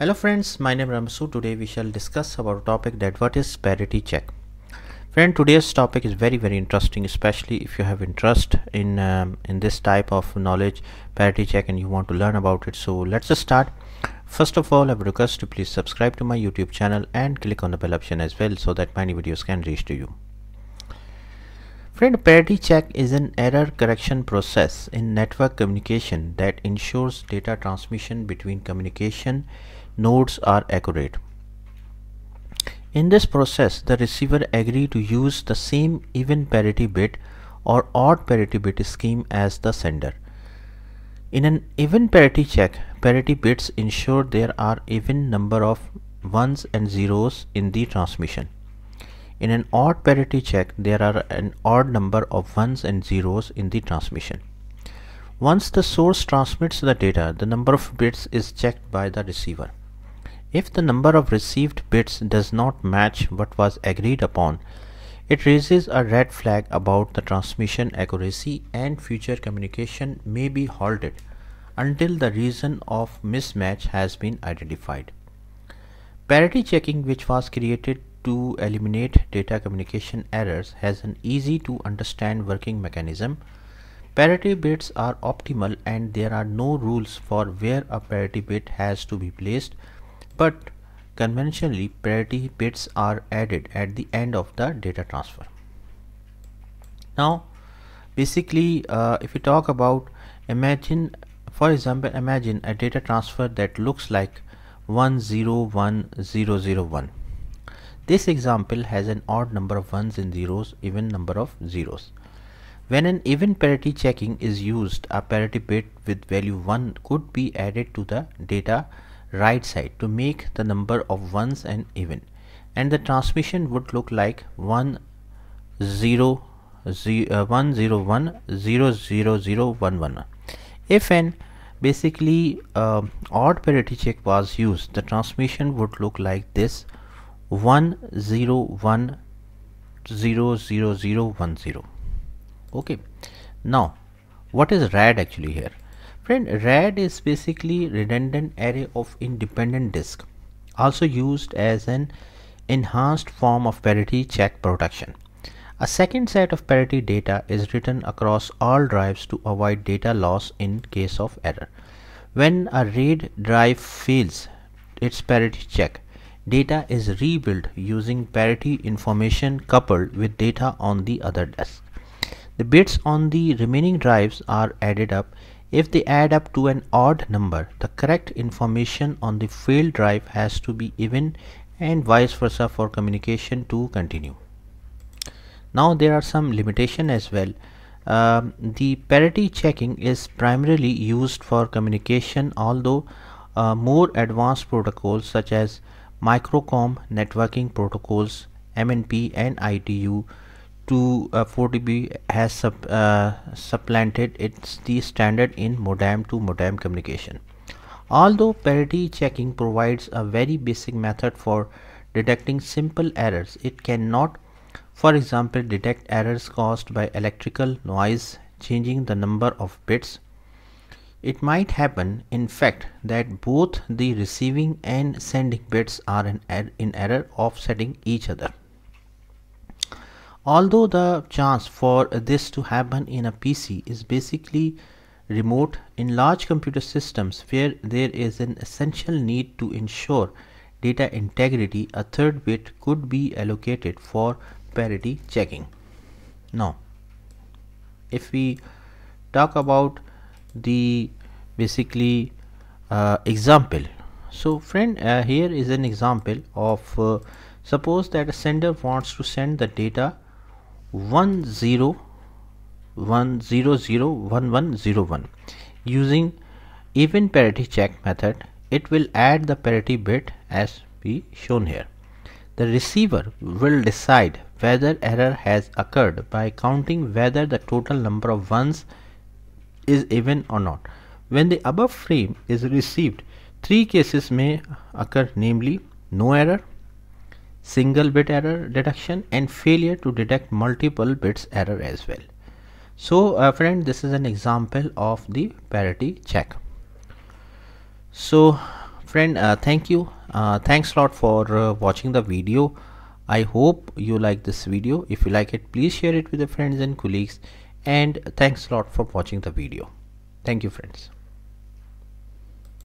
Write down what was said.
Hello friends, my name is Ramsu. Today we shall discuss about a topic that what is parity check. Friend, today's topic is very very interesting, especially if you have interest in um, in this type of knowledge, parity check, and you want to learn about it. So let's just start. First of all, I would request to please subscribe to my YouTube channel and click on the bell option as well so that my new videos can reach to you. Friend, parity check is an error correction process in network communication that ensures data transmission between communication nodes are accurate. In this process, the receiver agree to use the same even parity bit or odd parity bit scheme as the sender. In an even parity check, parity bits ensure there are even number of ones and zeros in the transmission. In an odd parity check, there are an odd number of ones and zeros in the transmission. Once the source transmits the data, the number of bits is checked by the receiver. If the number of received bits does not match what was agreed upon, it raises a red flag about the transmission accuracy and future communication may be halted until the reason of mismatch has been identified. Parity checking which was created to eliminate data communication errors has an easy to understand working mechanism. Parity bits are optimal and there are no rules for where a parity bit has to be placed but conventionally parity bits are added at the end of the data transfer. Now basically uh, if we talk about imagine for example imagine a data transfer that looks like 101001 this example has an odd number of ones and zeros even number of zeros when an even parity checking is used a parity bit with value 1 could be added to the data right side to make the number of ones and even. And the transmission would look like 1 0 uh, 1 0 0 0 0 1 1 if an basically uh, odd parity check was used the transmission would look like this. 1 0 1 0 0 0 1 0 okay. Now what is RAID actually here Friend, RAID is basically redundant array of independent disk, also used as an enhanced form of parity check protection. A second set of parity data is written across all drives to avoid data loss in case of error. When a RAID drive fails its parity check, data is rebuilt using parity information coupled with data on the other disk. The bits on the remaining drives are added up if they add up to an odd number, the correct information on the failed drive has to be even and vice versa for communication to continue. Now there are some limitation as well. Um, the parity checking is primarily used for communication although uh, more advanced protocols such as Microcom networking protocols MNP and ITU to uh, 4db has sub, uh, supplanted its the standard in modem to modem communication. Although parity checking provides a very basic method for detecting simple errors it cannot for example detect errors caused by electrical noise changing the number of bits. It might happen in fact that both the receiving and sending bits are in, er in error offsetting each other Although the chance for this to happen in a PC is basically remote, in large computer systems where there is an essential need to ensure data integrity, a third bit could be allocated for parity checking. Now, if we talk about the basically uh, example so friend uh, here is an example of uh, suppose that a sender wants to send the data 1 0 1 0 0 1 1 0 1 using even parity check method it will add the parity bit as we shown here. The receiver will decide whether error has occurred by counting whether the total number of ones is even or not. When the above frame is received three cases may occur namely no error single bit error detection and failure to detect multiple bits error as well. So uh, friend this is an example of the parity check. So friend uh, thank you. Uh, thanks a lot for uh, watching the video. I hope you like this video. If you like it please share it with your friends and colleagues. And thanks a lot for watching the video. Thank you friends